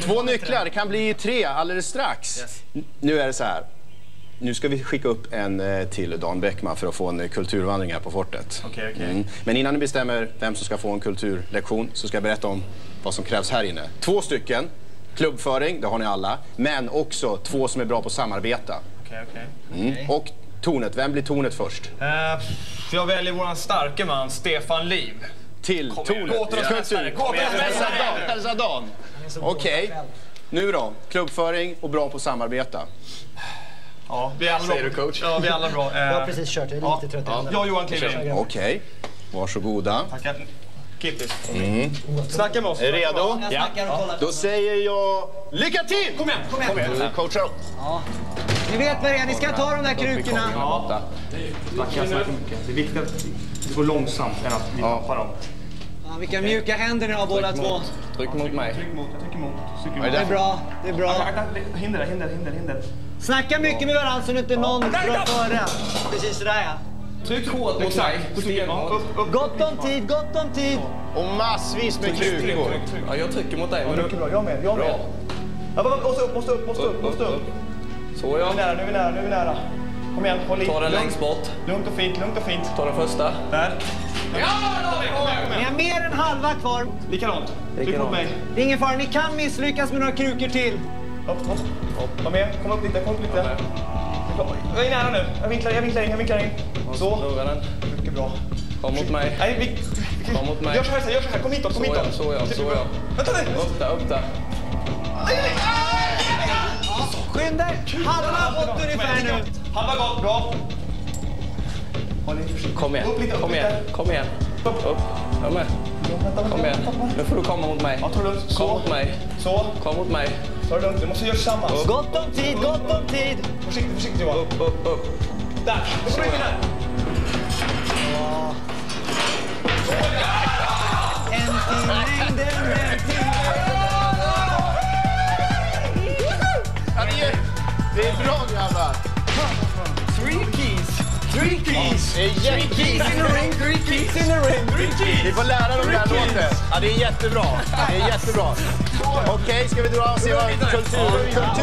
Två nycklar, det kan bli tre alldeles strax. N- Nu är det så här. Nu ska vi skicka upp en eh, till Dan Bäckman för att få en eh, kulturvandring här på fortet. Okej, okej. Mm. Men innan ni bestämmer vem som ska få en kulturlektion så ska jag berätta om vad som krävs här inne. Två stycken, klubbföring, det har ni alla, men också två som är bra på att samarbeta. Okej. Mm. Och tornet, vem blir tornet först? Eh, jag väljer våran starke man, Stefan Liv. Till tornet. Gåtornas mästare. Gåtornas mästare. Dan, Okej. Nu då, klubbföring och bra på att samarbeta. Ja, vi är alla Säger bra. du, coach? Ja, vi är alla bra. Eh, Jag har precis kört, jag är ja. lite trött Ja, jag och Johan kliver in. Okej, varsågoda. Tackar. Kittis. Snacka med oss. Är redo? Snackar och kollar. Då säger jag lycka till! Kom igen, kom igen. Du coachar upp. Ni vet vad det är, ni ska ta de där krukorna. Ja. Mycket. Det är viktigt att det går långsamt än att vi tappar dem. Ja, vilka mjuka händer ni har båda två. Tryck mot mig. Tryck emot, jag trycker Vad är emot. Det är bra, det är bra. Akta, Hinder, hinder, hinder, hinder. Snacka mycket med varandra så inte någon drar före. Precis sådär ja. Tryck hårt mot mig. Ja. Gott om tid, gott om tid. Och massvis med krukor. Ja, jag trycker mot dig. Mycket bra, jag med, jag med. Ja, måste upp, måste upp, måste upp, måste upp. Så Nu är vi ja. nära, nu är vi nära, nu är vi nära. Kom igen, håll i. Ta den längst bort. Lugnt och fint, lugnt och fint. Ta den första. Där. Ja, igen. har än halva kvar. Likadant. Tryck mot mig. Det är ingen fara, ni kan misslyckas med några krukor till. Upp, upp. Var med, kom upp lite, kom upp lite. Jag är nära nu. Jag vinklar, jag vinklar in, jag vinklar in. Så. Mycket bra. Kom mot mig. Nej, vi... Kom mot mig. Gör så här, gör så här. Kom hitåt, kom hitåt. så ja, så ja. Vänta nu! Upp där, upp där. Skynda er. Halva har gått ungefär nu. Halva gått, bra. Kom igen, Upp upp kom igen, kom igen. Upp, jag är med. Vänta, vänta, Kom igen. Nu får du komma mot mig. Ja, ta det lugnt. Kom mot mig. Så. Kom mot mig. Ta det lugnt. Vi måste göra tillsammans. Gott om tid, gott om tid. Försiktigt, försiktigt Johan. Upp, upp, upp. Där! Då får du in där. En till mängden, en till Ja, det, är, det är bra grabbar. Three keys. Three keys. Det Vi får lära dem den här låten. Ja, det är jättebra. Det är jättebra. Okej, ska vi dra och se vad kultur... kultur